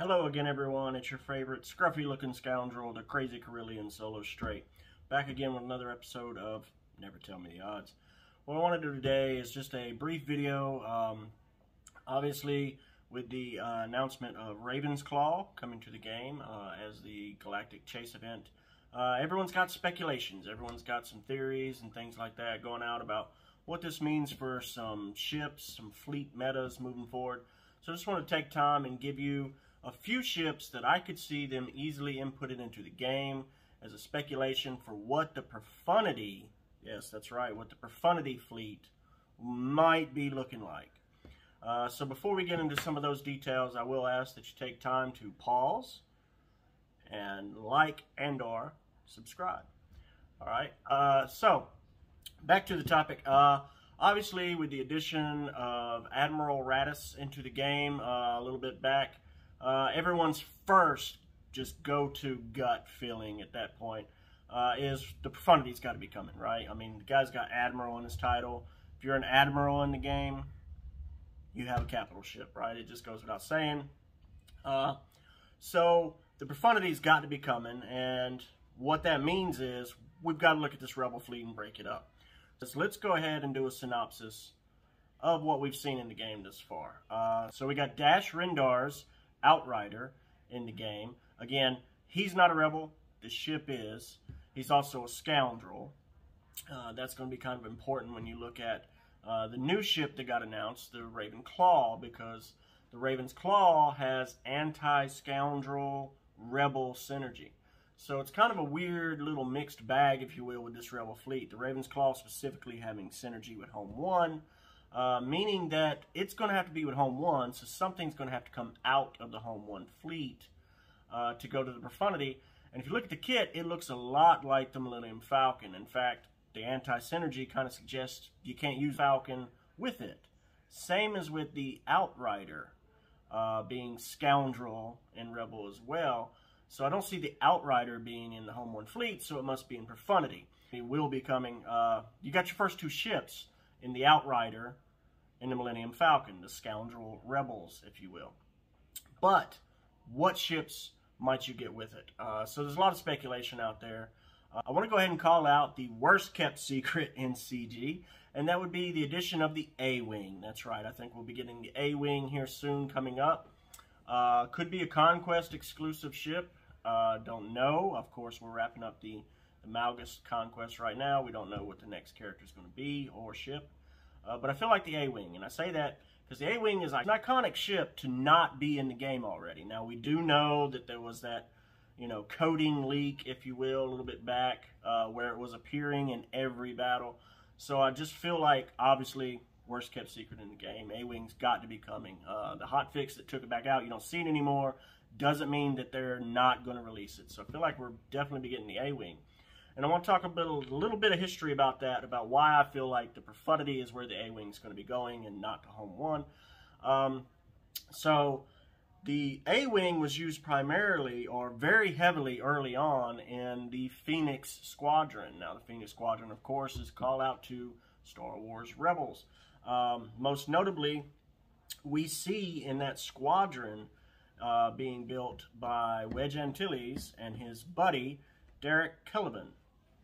Hello again, everyone. It's your favorite scruffy-looking scoundrel, the Crazy Corellian Solo Strate. Back again with another episode of Never Tell Me the Odds. What I want to do today is just a brief video. Um, obviously, with the uh, announcement of Raven's Claw coming to the game uh, as the Galactic Chase event, uh, everyone's got speculations. Everyone's got some theories and things like that going out about what this means for some ships, some fleet metas moving forward. So I just want to take time and give you a few ships that I could see them easily inputted into the game as a speculation for what the profundity, yes, that's right, what the profundity fleet might be looking like. Uh, so before we get into some of those details, I will ask that you take time to pause and like and or subscribe. All right, uh, so back to the topic. Uh, obviously, with the addition of Admiral Raddus into the game uh, a little bit back, uh, everyone's first just go-to gut feeling at that point uh, is the profundity's got to be coming, right? I mean, the guy's got Admiral in his title. If you're an Admiral in the game, you have a capital ship, right? It just goes without saying. Uh, so the profundity's got to be coming, and what that means is we've got to look at this Rebel fleet and break it up. So let's go ahead and do a synopsis of what we've seen in the game this far. Uh, so we got Dash Rendar's Outrider in the game. Again, he's not a rebel. The ship is. He's also a scoundrel. Uh, that's going to be kind of important when you look at uh, the new ship that got announced, the Raven Claw, because the Raven's Claw has anti-scoundrel rebel synergy. So it's kind of a weird little mixed bag, if you will, with this rebel fleet. The Raven's Claw specifically having synergy with Home 1, uh, meaning that it's going to have to be with Home 1, so something's going to have to come out of the Home 1 fleet uh, to go to the Profundity. And if you look at the kit, it looks a lot like the Millennium Falcon. In fact, the anti-synergy kind of suggests you can't use Falcon with it. Same as with the Outrider uh, being Scoundrel and Rebel as well. So I don't see the Outrider being in the Home 1 fleet, so it must be in Profundity. It will be coming. Uh, you got your first two ships in the Outrider and the Millennium Falcon, the Scoundrel Rebels, if you will. But what ships might you get with it? Uh, so there's a lot of speculation out there. Uh, I want to go ahead and call out the worst kept secret in CG, and that would be the addition of the A-Wing. That's right, I think we'll be getting the A-Wing here soon coming up. Uh, could be a Conquest exclusive ship. Uh, don't know. Of course, we're wrapping up the, the Malgus Conquest right now. We don't know what the next character is going to be or ship. Uh, but I feel like the A-Wing, and I say that because the A-Wing is an iconic ship to not be in the game already. Now, we do know that there was that you know, coding leak, if you will, a little bit back, uh, where it was appearing in every battle. So I just feel like, obviously, worst kept secret in the game. A-Wing's got to be coming. Uh, the hot fix that took it back out, you don't see it anymore, doesn't mean that they're not going to release it. So I feel like we're definitely be getting the A-Wing. And I want to talk a, bit, a little bit of history about that, about why I feel like the Profundity is where the A-Wing is going to be going and not to Home 1. Um, so the A-Wing was used primarily or very heavily early on in the Phoenix Squadron. Now, the Phoenix Squadron, of course, is call out to Star Wars Rebels. Um, most notably, we see in that squadron uh, being built by Wedge Antilles and his buddy, Derek Klivian.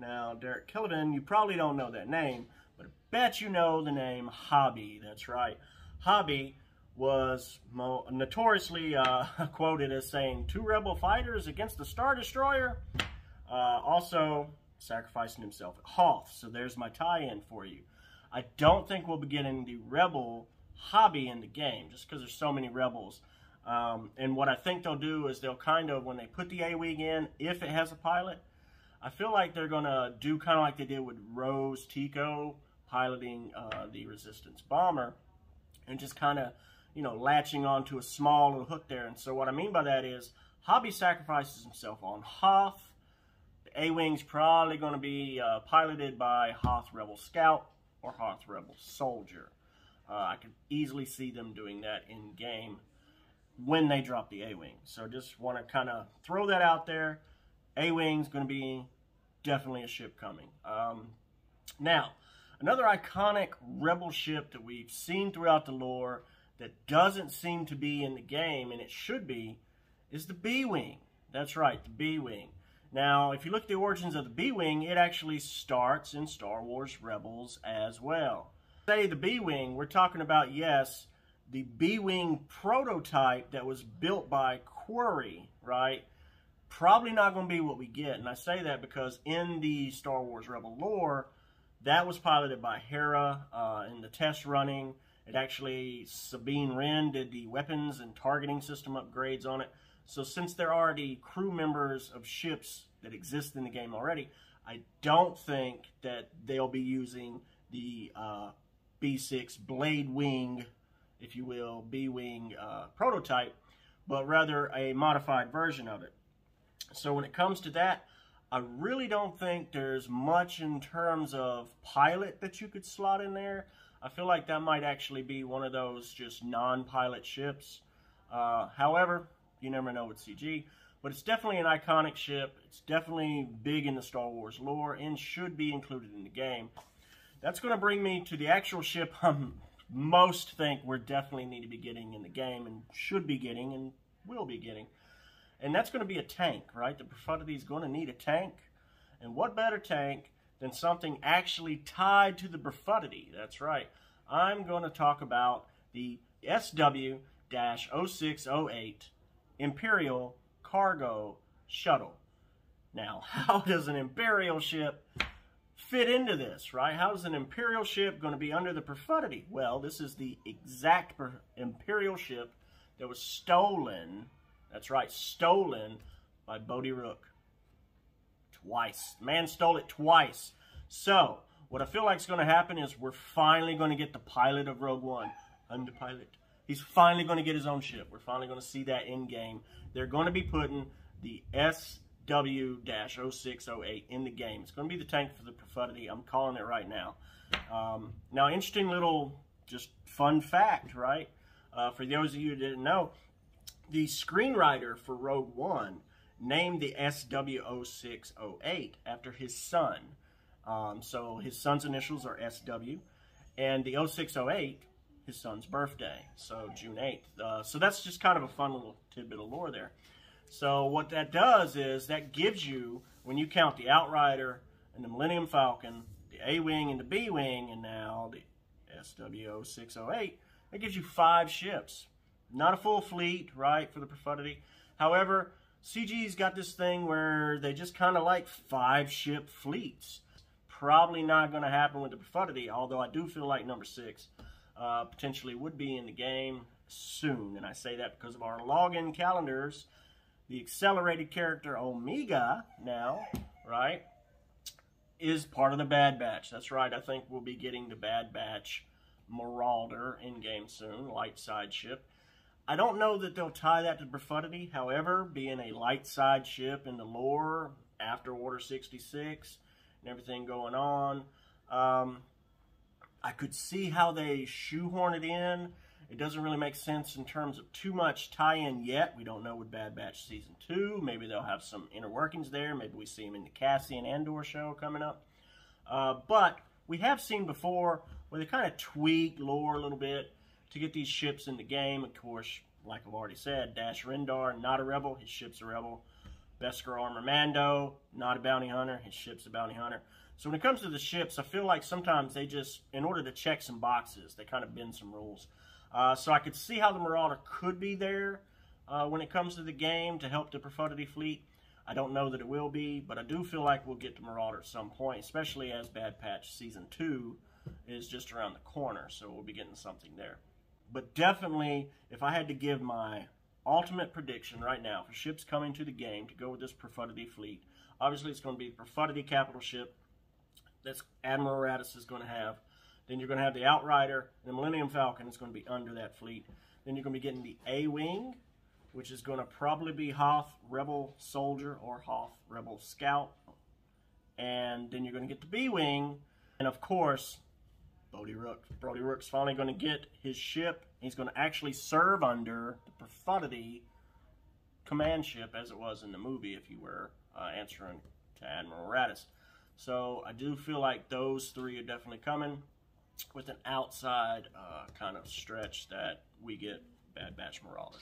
Now, Derek Klivian, you probably don't know that name, but I bet you know the name Hobbie. That's right. Hobbie was notoriously uh, quoted as saying, two rebel fighters against the Star Destroyer. Uh, also sacrificing himself at Hoth. So there's my tie-in for you. I don't think we'll be getting the rebel Hobbie in the game, just because there's so many rebels. Um, and what I think they'll do is they'll kind of, when they put the A-Wing in, if it has a pilot, I feel like they're going to do kind of like they did with Rose Tico piloting uh, the Resistance bomber and just kind of you know, latching onto a small little hook there. And so what I mean by that is Hobbie sacrifices himself on Hoth. The A-Wing's probably going to be uh, piloted by Hoth Rebel Scout or Hoth Rebel Soldier. Uh, I could easily see them doing that in game when they drop the A-Wing. So just want to kind of throw that out there. A-Wing's going to be definitely a ship coming. Um, now, another iconic Rebel ship that we've seen throughout the lore that doesn't seem to be in the game, and it should be, is the B-Wing. That's right, the B-Wing. Now, if you look at the origins of the B-Wing, it actually starts in Star Wars Rebels as well. Say the B-Wing, we're talking about, yes, the B-Wing prototype that was built by Quarrie, right? Probably not going to be what we get. And I say that because in the Star Wars Rebel lore, that was piloted by Hera uh, in the test running. It actually, Sabine Wren did the weapons and targeting system upgrades on it. So since there are already crew members of ships that exist in the game already, I don't think that they'll be using the uh, B6 Blade Wing, if you will, B-Wing uh, prototype, but rather a modified version of it. So when it comes to that, I really don't think there's much in terms of pilot that you could slot in there. I feel like that might actually be one of those just non-pilot ships. Uh, however, you never know with CG. But it's definitely an iconic ship. It's definitely big in the Star Wars lore and should be included in the game. That's going to bring me to the actual ship I most think we're definitely need to be getting in the game and should be getting and will be getting. And that's going to be a tank, right? The Profundity is going to need a tank. And what better tank than something actually tied to the Profundity? That's right. I'm going to talk about the SW-0608 Imperial Cargo Shuttle. Now, how does an Imperial ship fit into this, right? How is an Imperial ship going to be under the Profundity? Well, this is the exact Imperial ship that was stolen that's right, stolen by Bodhi Rook. Twice. Man stole it twice. So, what I feel like is going to happen is we're finally going to get the pilot of Rogue One. I'm the pilot. He's finally going to get his own ship. We're finally going to see that in game. They're going to be putting the SW-0608 in the game. It's going to be the tank for the Profundity. I'm calling it right now. Um, now, interesting little just fun fact, right? Uh, for those of you who didn't know, the screenwriter for Rogue One named the SW0608 after his son. Um, so his son's initials are SW, and the 0608, his son's birthday, so June 8th. Uh, so that's just kind of a fun little tidbit of lore there. So what that does is that gives you, when you count the Outrider and the Millennium Falcon, the A-Wing and the B-Wing, and now the SW0608, that gives you five ships. Not a full fleet, right, for the Profundity. However, CG's got this thing where they just kind of like five ship fleets. Probably not going to happen with the Profundity, although I do feel like number six uh, potentially would be in the game soon. And I say that because of our login calendars. The accelerated character Omega now, right, is part of the Bad Batch. That's right, I think we'll be getting the Bad Batch Marauder in game soon, light side ship. I don't know that they'll tie that to profundity. However, being a light side ship in the lore after Order 66 and everything going on, um, I could see how they shoehorn it in. It doesn't really make sense in terms of too much tie-in yet. We don't know with Bad Batch Season 2. Maybe they'll have some inner workings there. Maybe we see them in the Cassian Andor show coming up. Uh, but we have seen before where they kind of tweak lore a little bit to get these ships in the game. Of course, like I've already said, Dash Rendar, not a rebel, his ship's a rebel. Beskar Armor Mando, not a bounty hunter, his ship's a bounty hunter. So when it comes to the ships, I feel like sometimes they just, in order to check some boxes, they kind of bend some rules. Uh, so I could see how the Marauder could be there uh, when it comes to the game to help the Profundity fleet. I don't know that it will be, but I do feel like we'll get the Marauder at some point, especially as Bad Batch Season 2 is just around the corner, so we'll be getting something there. But definitely, if I had to give my ultimate prediction right now for ships coming to the game to go with this Profundity fleet, obviously it's going to be the Profundity capital ship that's Admiral Raddus is going to have. Then you're going to have the Outrider, the Millennium Falcon is going to be under that fleet. Then you're going to be getting the A-Wing, which is going to probably be Hoth Rebel Soldier or Hoth Rebel Scout. And then you're going to get the B-Wing, and of course, Bodhi Rook. Bodhi Rook's finally going to get his ship. He's going to actually serve under the Profundity command ship as it was in the movie if you were uh, answering to Admiral Raddus. So I do feel like those three are definitely coming with an outside uh, kind of stretch that we get Bad Batch Marauder.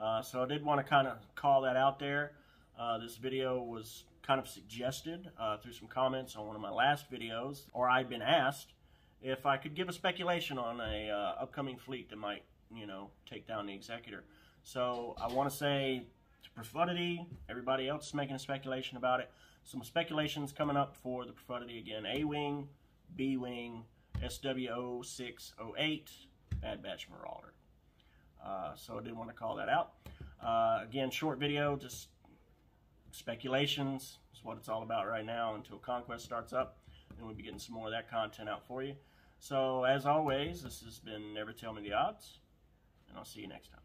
Uh, so I did want to kind of call that out there. Uh, this video was kind of suggested uh, through some comments on one of my last videos, or I'd been asked if I could give a speculation on a uh, upcoming fleet that might, you know, take down the Executor. So I want to say to Profundity, everybody else is making a speculation about it. Some speculations coming up for the Profundity again. A-Wing, B-Wing, SW0608, Bad Batch Marauder. Uh, so I did want to call that out. Uh, again, short video, just speculations is what it's all about right now until Conquest starts up. And we'll be getting some more of that content out for you. So, as always, this has been Never Tell Me the Odds, and I'll see you next time.